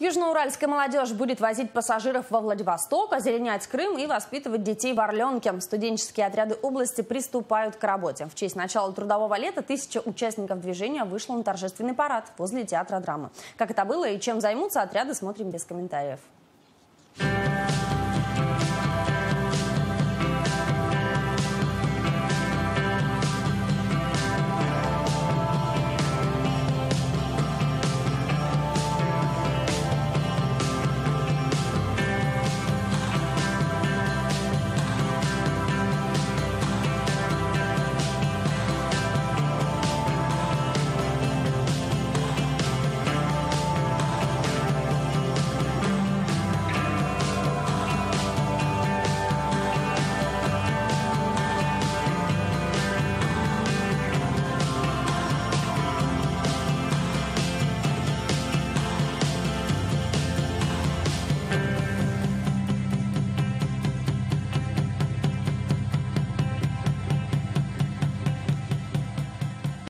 Южноуральская молодежь будет возить пассажиров во Владивосток, озеленять Крым и воспитывать детей в Орленке. Студенческие отряды области приступают к работе. В честь начала трудового лета тысяча участников движения вышло на торжественный парад возле театра драмы. Как это было и чем займутся отряды, смотрим без комментариев.